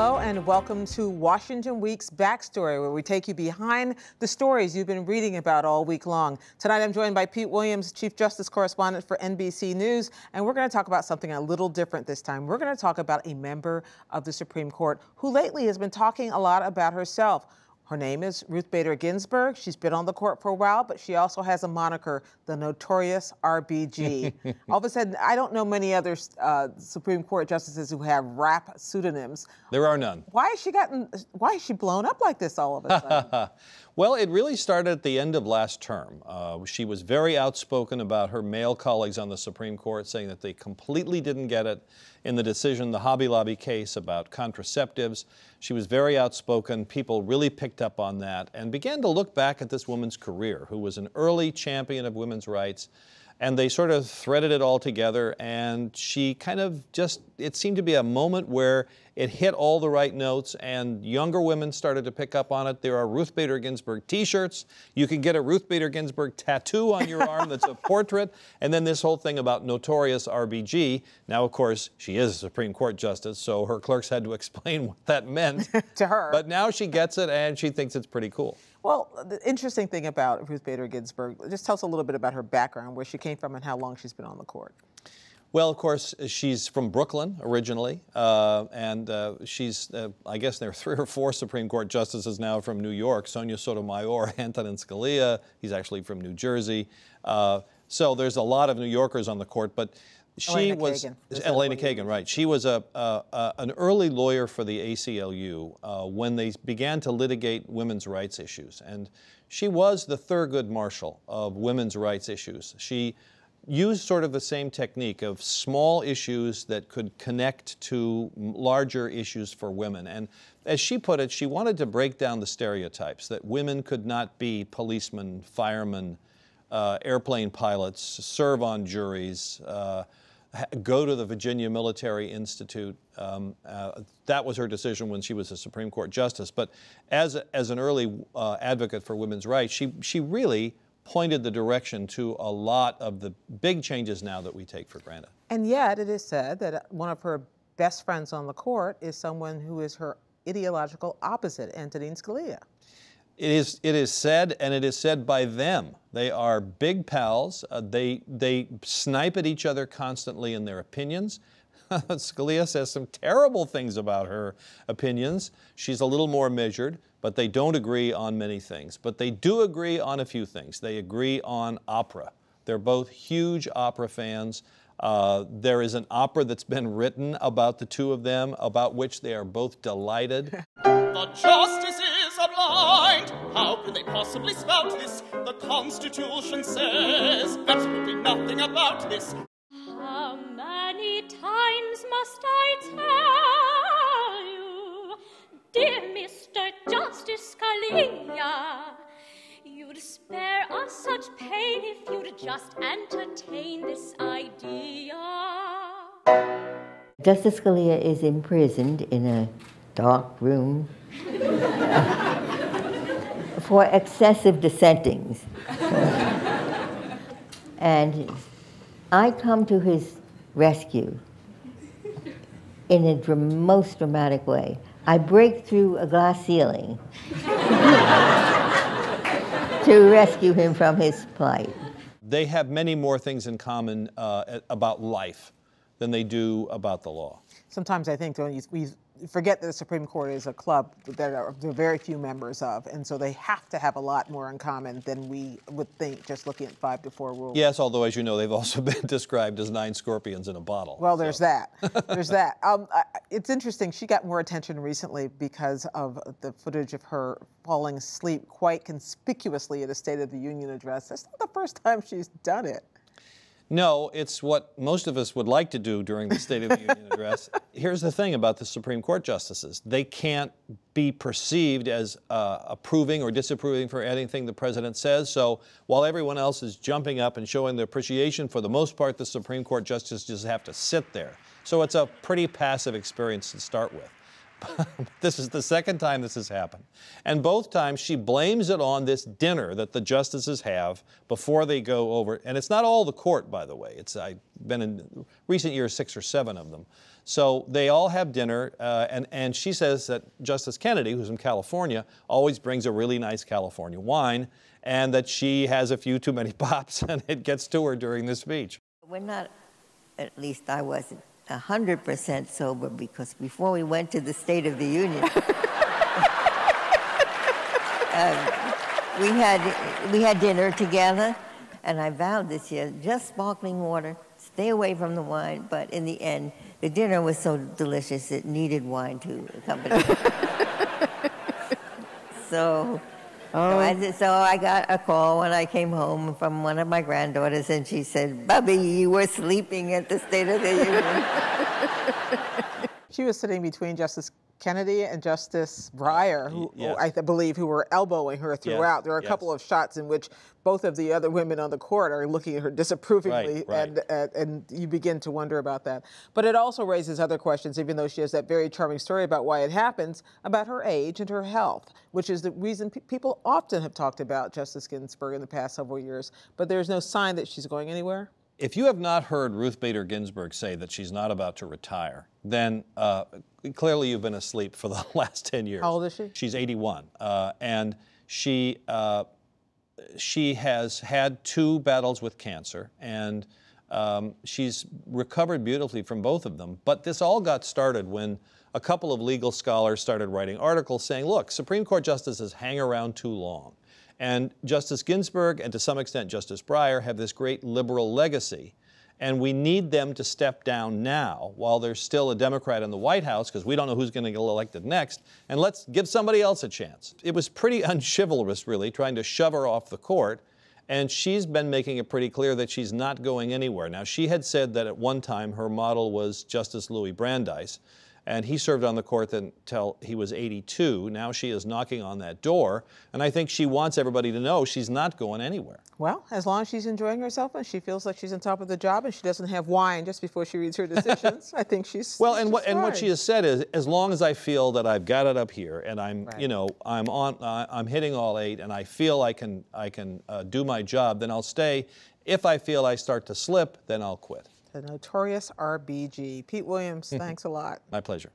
Hello and welcome to Washington Week's Backstory, where we take you behind the stories you've been reading about all week long. Tonight I'm joined by Pete Williams, Chief Justice Correspondent for NBC News, and we're going to talk about something a little different this time. We're going to talk about a member of the Supreme Court who lately has been talking a lot about herself. Her name is Ruth Bader Ginsburg. She's been on the court for a while, but she also has a moniker, the Notorious RBG. All of a sudden, I don't know many other uh, Supreme Court justices who have rap pseudonyms. There are none. Why has she gotten? Why has she blown up like this all of a sudden? well, it really started at the end of last term. Uh, she was very outspoken about her male colleagues on the Supreme Court, saying that they completely didn't get it in the decision, the Hobby Lobby case about contraceptives. She was very outspoken. People really picked up on that and began to look back at this woman's career, who was an early champion of women's rights. And they sort of threaded it all together, and she kind of just, it seemed to be a moment where it hit all the right notes, and younger women started to pick up on it. There are Ruth Bader Ginsburg t shirts. You can get a Ruth Bader Ginsburg tattoo on your arm that's a portrait. And then this whole thing about notorious RBG. Now, of course, she is a Supreme Court justice, so her clerks had to explain what that meant to her. But now she gets it, and she thinks it's pretty cool. Well, the interesting thing about Ruth Bader Ginsburg, just tell us a little bit about her background, where she came from, and how long she's been on the court. Well, of course, she's from Brooklyn originally, uh, and uh, she's, uh, I guess there are three or four Supreme Court justices now from New York Sonia Sotomayor, Antonin Scalia, he's actually from New Jersey. Uh, so there's a lot of New Yorkers on the court, but she Elena was Kagan. Elena Kagan, right? She was a, a, an early lawyer for the ACLU uh, when they began to litigate women's rights issues, and she was the Thurgood Marshall of women's rights issues. She used sort of the same technique of small issues that could connect to larger issues for women. And as she put it, she wanted to break down the stereotypes that women could not be policemen, firemen, uh, airplane pilots, serve on juries, uh, go to the Virginia Military Institute. Um, uh, that was her decision when she was a Supreme Court justice. But as, as an early uh, advocate for women's rights, she, she really pointed the direction to a lot of the big changes now that we take for granted. And yet, it is said that one of her best friends on the court is someone who is her ideological opposite, Antonin Scalia. It is, it is said, and it is said by them. They are big pals. Uh, they, they snipe at each other constantly in their opinions. Scalia says some terrible things about her opinions. She's a little more measured, but they don't agree on many things. But they do agree on a few things. They agree on opera. They're both huge opera fans. Uh, there is an opera that's been written about the two of them, about which they are both delighted. possibly spout this? The Constitution says absolutely nothing about this. How many times must I tell you, dear Mr. Justice Scalia? You'd spare us such pain if you'd just entertain this idea. Justice Scalia is imprisoned in a dark room for excessive dissentings. and I come to his rescue in a dr- most dramatic way. I break through a glass ceiling to rescue him from his plight. They have many more things in common uh, about life than they do about the law. Sometimes I think we forget that the Supreme Court is a club that there are very few members of, and so they have to have a lot more in common than we would think just looking at five to four rules. Yes, although as you know, they've also been described as nine scorpions in a bottle. Well, there's so. that. There's that. Um, I, it's interesting. She got more attention recently because of the footage of her falling asleep quite conspicuously at a State of the Union address. That's not the first time she's done it. No, it's what most of us would like to do during the State of the Union address. Here's the thing about the Supreme Court justices they can't be perceived as uh, approving or disapproving for anything the president says. So while everyone else is jumping up and showing their appreciation, for the most part, the Supreme Court justices just have to sit there. So it's a pretty passive experience to start with. this is the second time this has happened. And both times she blames it on this dinner that the justices have before they go over. And it's not all the court, by the way. It's I've been in recent years six or seven of them. So they all have dinner, uh, and, and she says that Justice Kennedy, who's from California, always brings a really nice California wine, and that she has a few too many pops, and it gets to her during the speech. We're not, at least I wasn't, 100% sober because before we went to the State of the Union, um, we, had, we had dinner together, and I vowed this year just sparkling water, stay away from the wine, but in the end, the dinner was so delicious it needed wine to accompany it. so so, I, oh. so I got a call when I came home from one of my granddaughters, and she said, Bubby, you were sleeping at the State of the Union. she was sitting between Justice Kennedy and Justice Breyer, who, yes. who I believe who were elbowing her throughout. Yes, There are a yes. couple of shots in which both of the other women on the court are looking at her disapprovingly, Right, right. and and and you begin to wonder about that. But it also raises other questions, even though she has that very charming story about why it happens, about her age and her health, which is the reason pe- people often have talked about Justice Ginsburg in the past several years. But there's no sign that she's going anywhere. If you have not heard Ruth Bader Ginsburg say that she's not about to retire, then uh, clearly you've been asleep for the last 10 years. How old is she? She's 81. Uh, and she, uh, she has had two battles with cancer, and um, she's recovered beautifully from both of them. But this all got started when a couple of legal scholars started writing articles saying, look, Supreme Court justices hang around too long. And Justice Ginsburg and to some extent Justice Breyer have this great liberal legacy. And we need them to step down now while there's still a Democrat in the White House because we don't know who's going to get elected next. And let's give somebody else a chance. It was pretty unchivalrous, really, trying to shove her off the court. And she's been making it pretty clear that she's not going anywhere. Now, she had said that at one time her model was Justice Louis Brandeis, and he served on the court until he was 82. Now she is knocking on that door, and I think she wants everybody to know she's not going anywhere. Well, as long as she's enjoying herself and she feels like she's on top of the job and she doesn't have wine just before she reads her decisions, I think she's Well, and she's what and what she has said is, as long as I feel that I've got it up here and I'm, Right. you know, I'm on, uh, I'm hitting all eight, and I feel I can, I can uh, do my job, then I'll stay. If I feel I start to slip, then I'll quit. The notorious RBG. Pete Williams, thanks a lot. My pleasure.